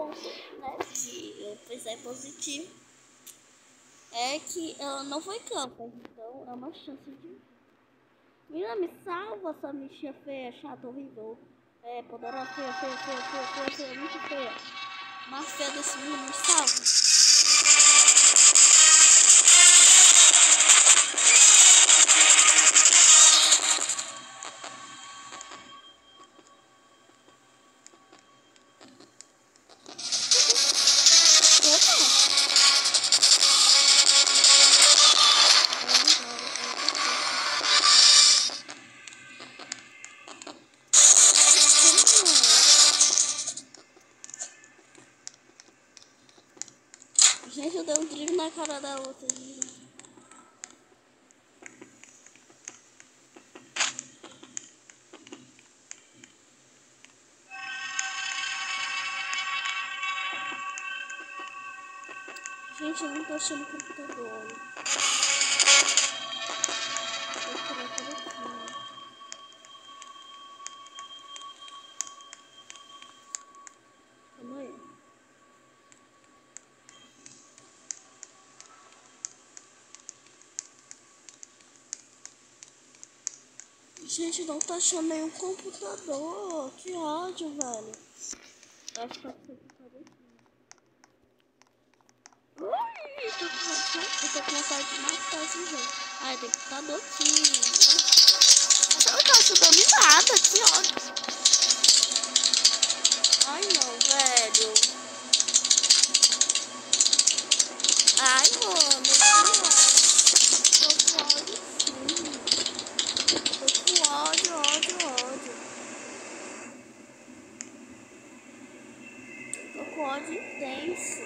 ponto né, de eu pensar positivo é que ela não foi campa, então é uma chance de. Menina, me salva essa bichinha feia, chata, horrível. É, poderosa, feia, feia, feia, feia, feia, feia, muito feia. Mais feia desse mundo, me salva. Gente, eu dei um drible na cara da outra. Gente, eu não tô achando o computador. Gente, não tá achando nenhum computador. Que ódio, velho. Vai ficar com o computador aqui. Ui, tô com, eu vontade de matar esse jogo. Ai, tem computador aqui. Eu não tô ajudando em nada, que ódio. Ai, não, velho. Ai, mano, ódio, ódio, ódio. Tô com ódio intenso.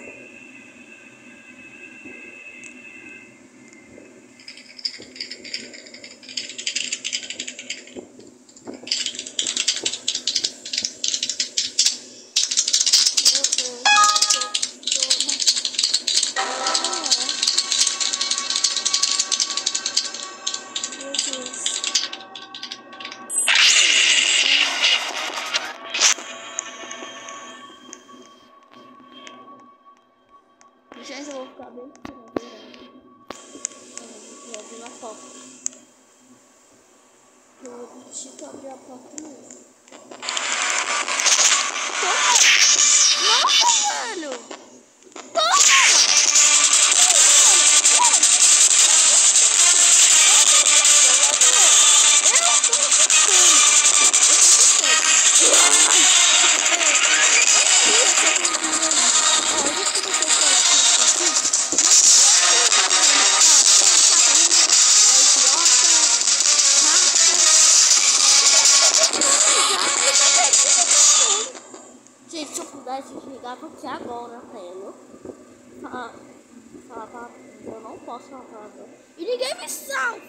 E ninguém me salva!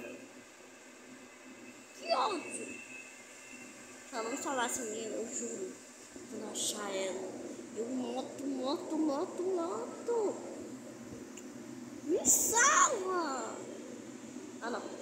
Que ódio! Se ela não falasse menina, eu juro. Quando achar ela, eu moto, moto, moto, moto. Me salva! Ah, não.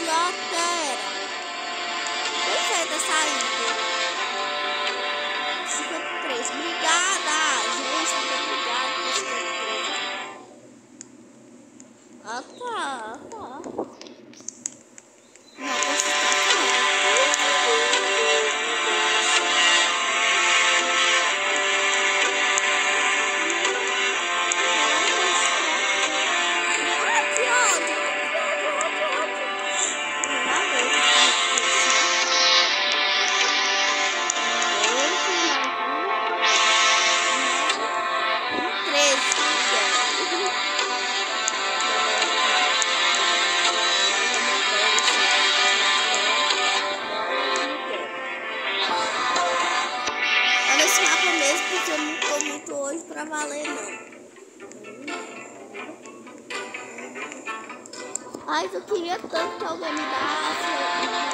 idiota era. Quem foi? porque eu não tô muito hoje pra valer, não. Ai, eu queria tanto que alguém me desse.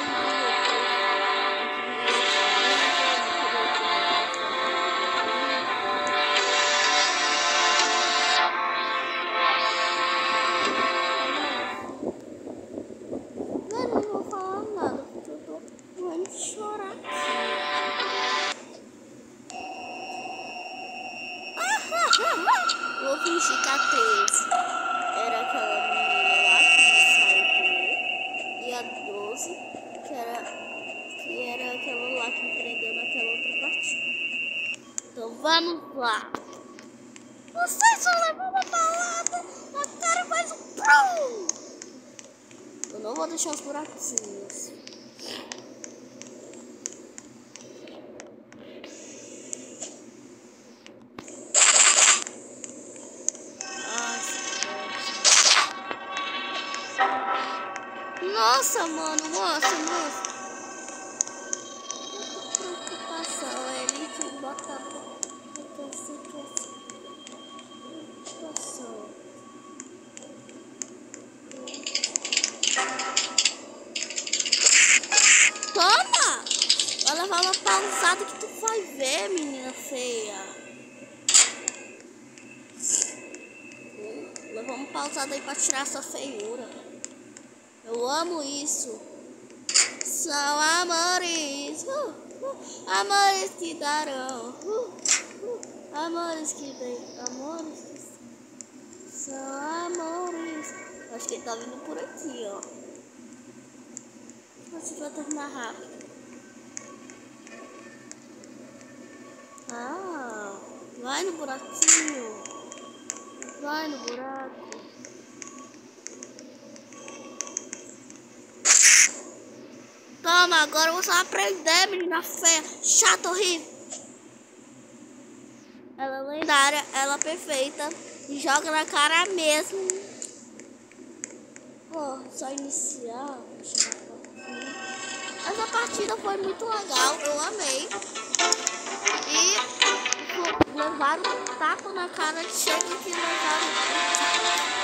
Nossa, mano, moça, moça. Preocupação, ele te bota preocupação. Preocupação. Toma! Vai levar uma pausada que tu vai ver, menina feia. Levar uma pausada aí pra tirar sua feiura. Eu amo isso. São amores. uh, uh, amores que darão. uh, uh, amores que vem. Amores que são amores. Acho que ele tá vindo por aqui, ó. Acho que vai terminar rápido. Ah, vai no buraquinho. Vai no buraco. Toma, agora você vai aprender, menina feia. Chata, horrível. Ela é lendária, ela é perfeita. E joga na cara mesmo. Pô, só iniciar. Essa partida foi muito legal, eu amei. E levaram um taco na cara de chega que levaram.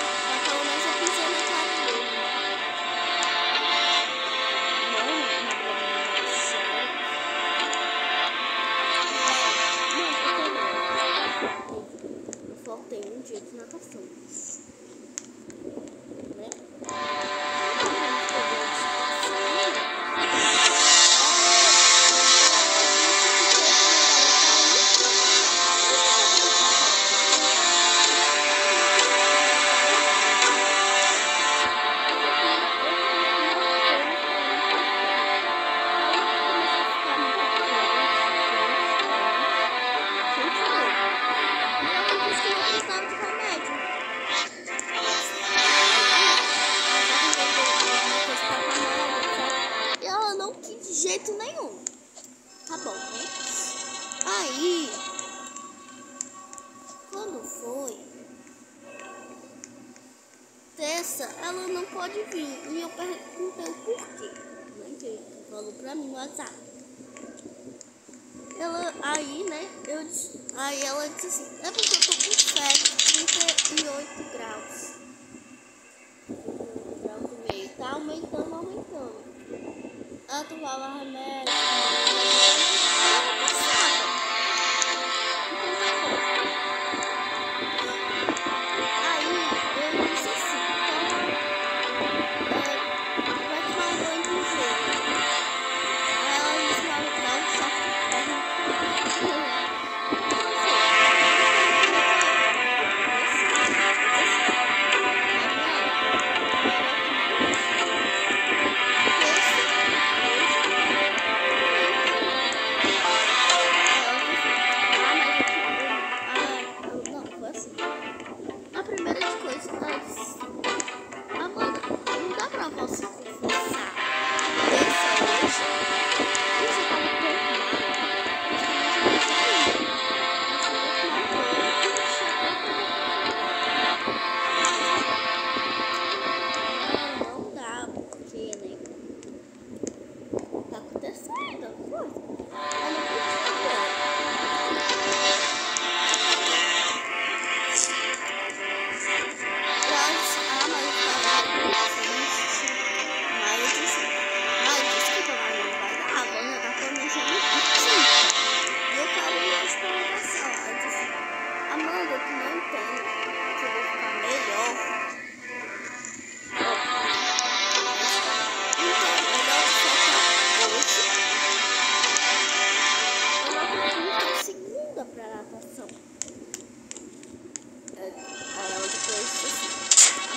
Disse, aí ela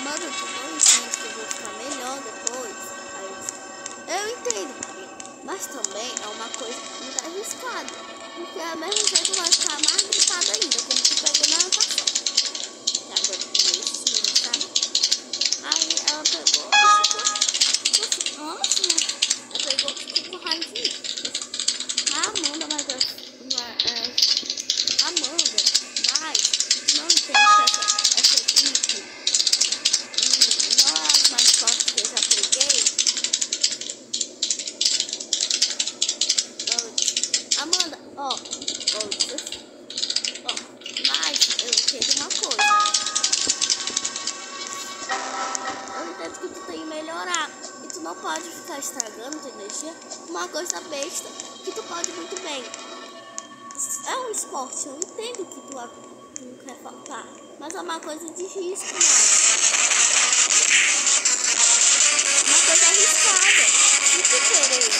Mano, eu tô falando que eu vou ficar melhor depois. Aí, eu entendo, mas também é uma coisa muito arriscada. Porque ao mesmo tempo vai ficar mais gripada ainda, como tu pegou na natação. Mas é uma coisa de risco, mano. Uma coisa arriscada. Muito querer.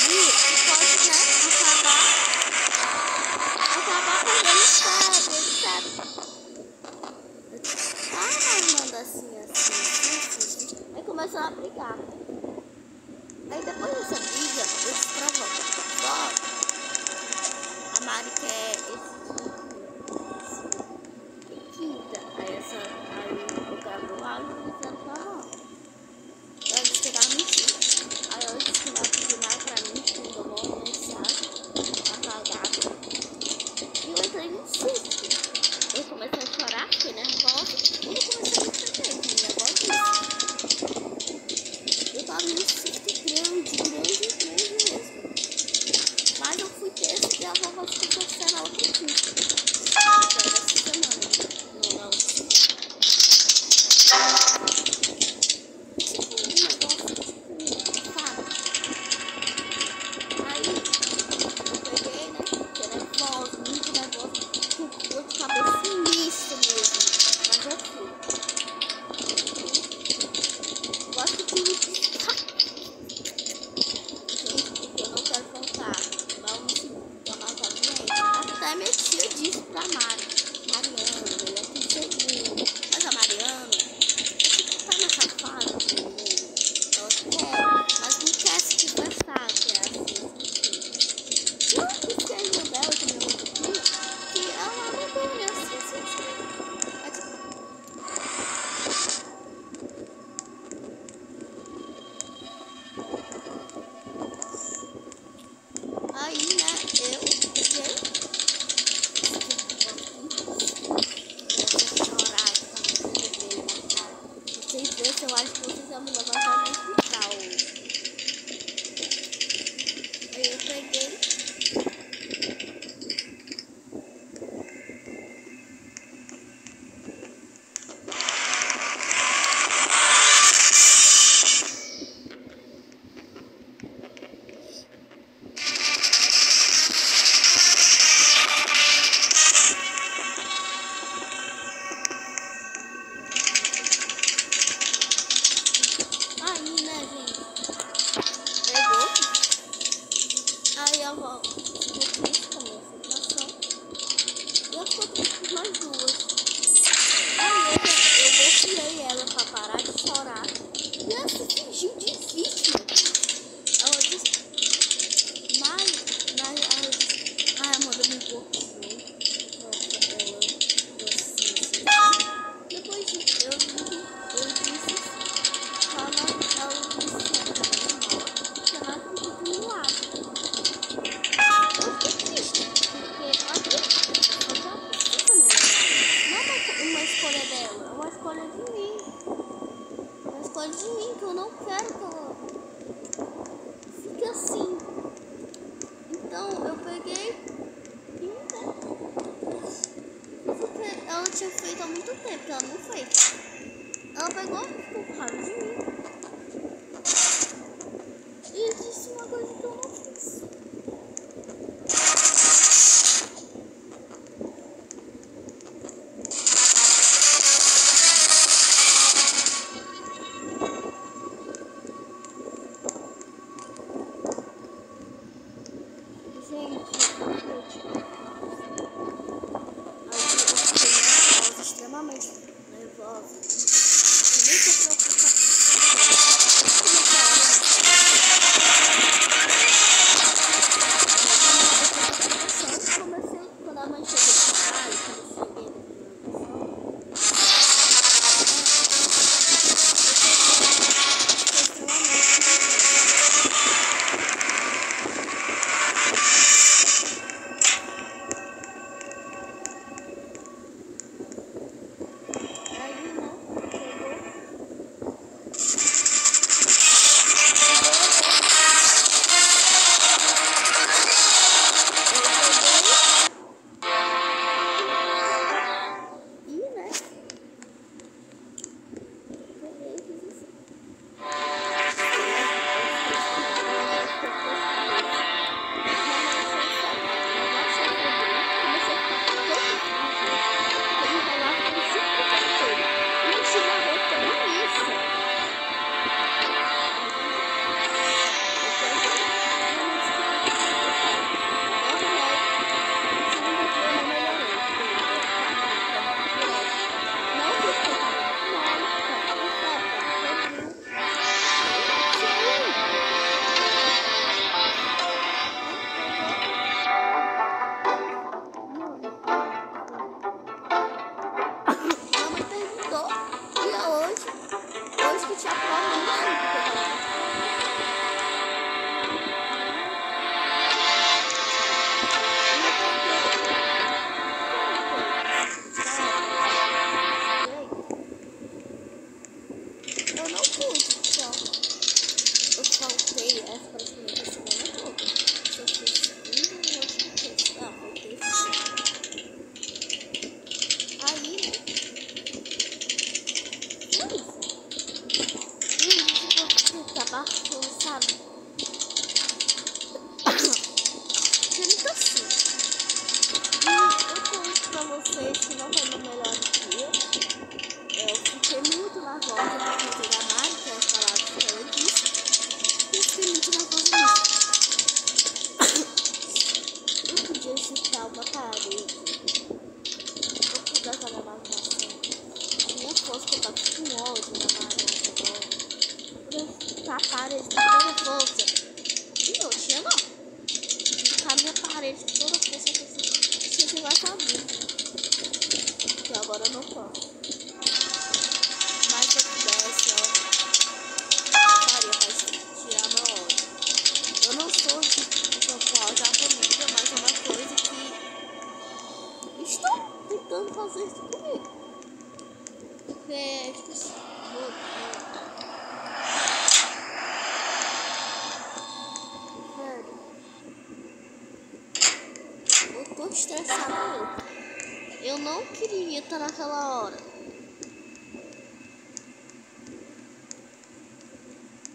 Naquela hora.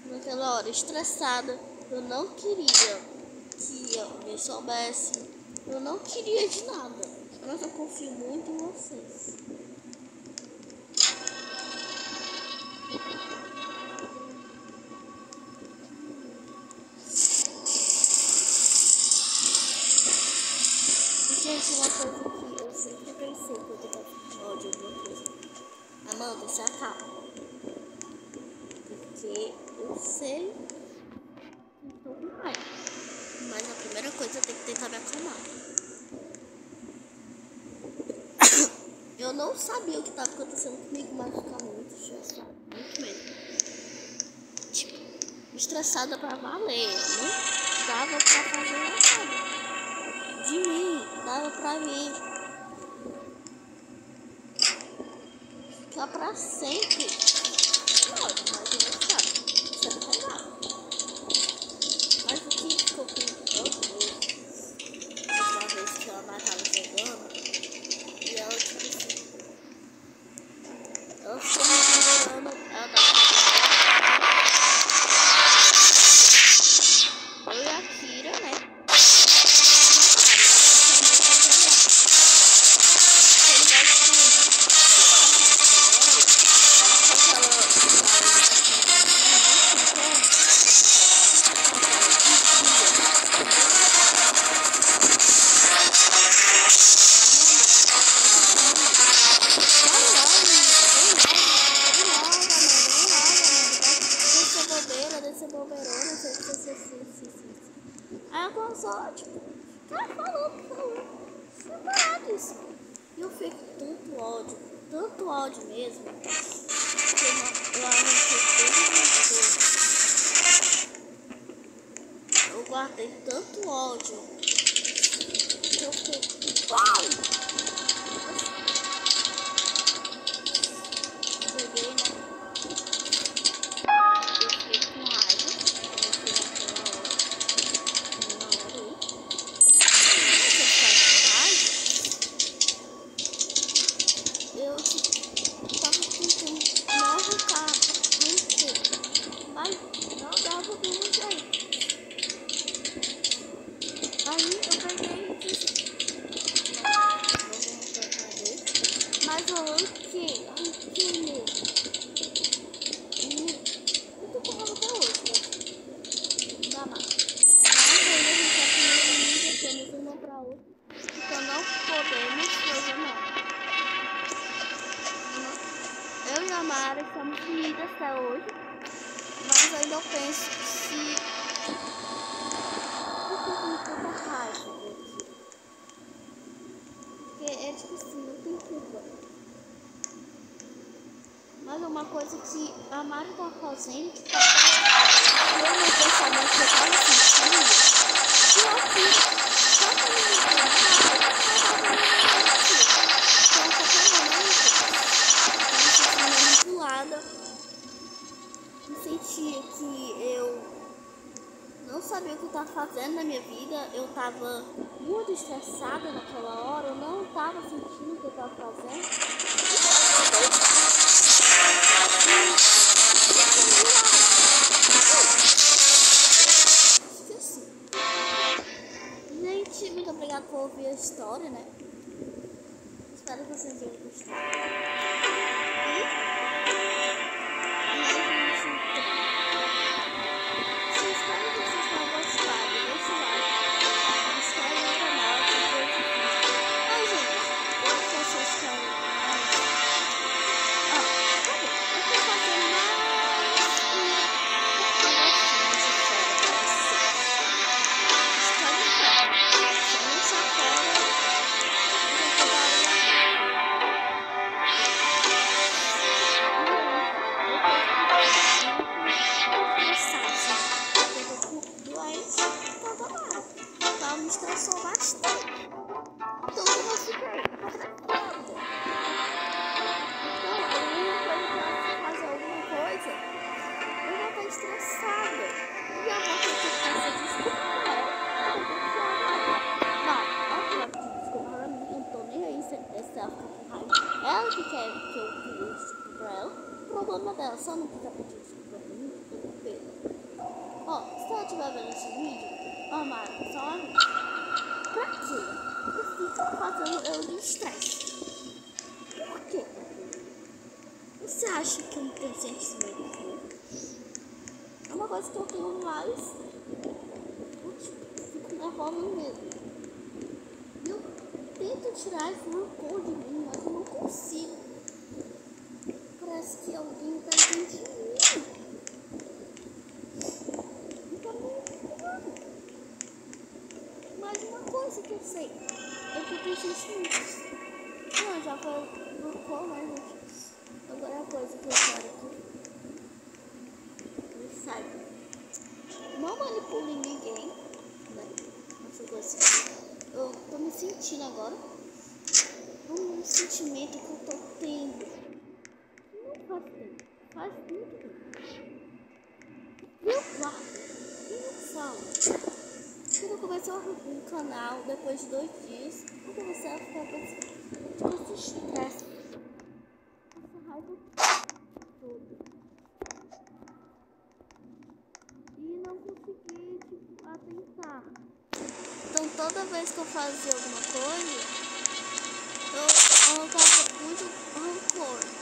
Naquela hora, estressada. Eu não queria que alguém soubesse. Eu não queria de nada. Mas eu confio muito em vocês. Acontecendo comigo, mas ficava muito estressada. Muito mesmo. Tipo, estressada pra valer. Não dava pra fazer nada de mim, dava pra mim ficar pra sempre. Só, tipo, cara falou, falou. Separados. E eu fico com tanto ódio, tanto ódio mesmo, que eu, eu arranquei todo Eu guardei tanto ódio que eu fiquei. Uau! Mara estamos unidas até hoje. Mas ainda eu penso que se. Por que eu tenho tanta raiva daqui? Porque é tipo assim, não tem culpa. Mas uma coisa que a Mara tá fazendo que tá fazendo. Eu não pensamento que eu tava sentindo. Que eu fiz. estava fazendo na minha vida, eu estava muito estressada naquela hora, eu não estava sentindo o que eu estava fazendo. Assim, gente, muito obrigada por ouvir a história, né? Você acha que eu não tenho sentimento? Né? É uma coisa que eu tenho mais. Eu fico nervosa mesmo. Eu tento tirar esse rancor de mim, mas eu não consigo parece que alguém tá dentro de mim. Uma coisa que eu sei. Eu fico sentimentos. Não, já foi no né, gente? Agora a coisa que eu quero aqui. Me saiba. Não manipule ninguém. Né? Essa coisa. Eu tô me sentindo agora. Um sentimento que eu tô tendo faz tempo. Faz muito tempo. Meu quarto. Minha sala. Quando eu comecei um canal depois de dois dias, eu comecei a ficar com esse estresse. Essa raiva toda. E não consegui, tipo, atentar. Então toda vez que eu fazia alguma coisa, eu, eu tava muito rancor.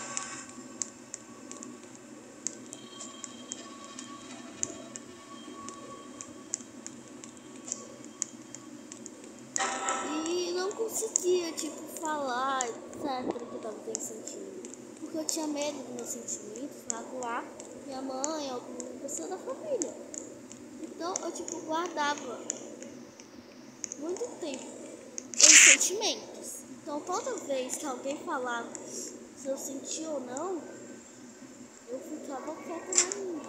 conseguia, tipo, falar, etc, que eu tava sentindo. Porque eu tinha medo dos meus sentimentos magoar minha mãe, alguma pessoa da família. Então eu, tipo, guardava muito tempo os sentimentos. Então toda vez que alguém falava se eu sentia ou não, eu ficava quieta na minha.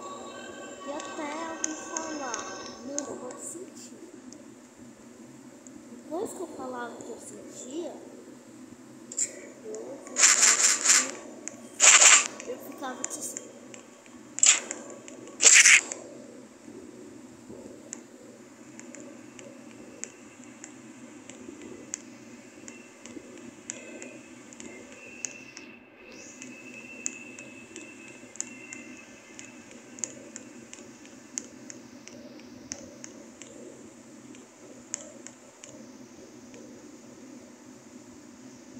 E até alguém falar, não, eu vou sentir depois que eu falava que eu sentia, eu ficava, eu ficava tipo,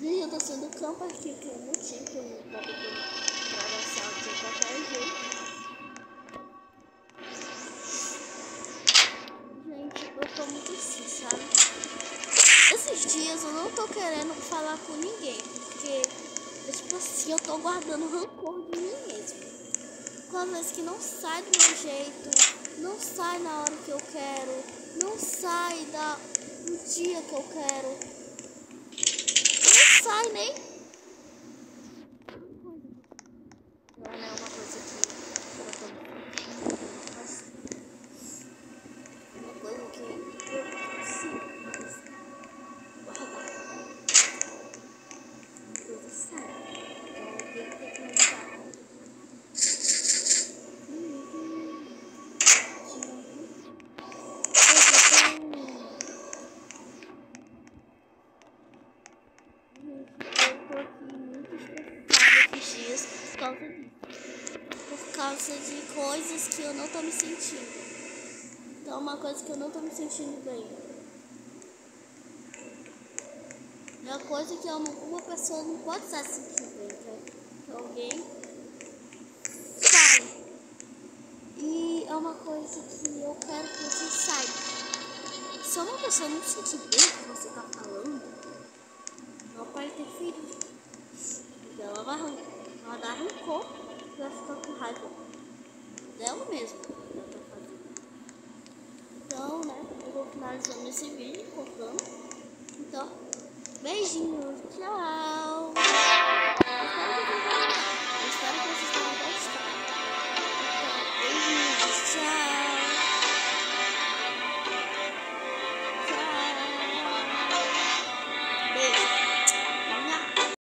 E campo aqui, que eu não não tava pra lançar de qualquer jeito. Gente, eu tô muito assim, sabe? Esses dias eu não tô querendo falar com ninguém, porque, tipo assim, eu tô guardando rancor de mim mesmo. Uma vez que não sai do meu jeito, não sai na hora que eu quero, não sai da, no dia que eu quero sai nem. De coisas que eu não tô me sentindo. Então, uma coisa que eu não tô me sentindo bem. uma coisa que uma, pessoa não pode estar sentindo bem, tá? que alguém sai. E é uma coisa que eu quero que você saiba. Se uma pessoa não se sentir bem com o que você está falando, não pode ter filho. Então ela vai, ela dar rancor vai ficar com raiva fazendo. Então, né, eu vou finalizando esse vídeo contando. Então, beijinhos, tchau!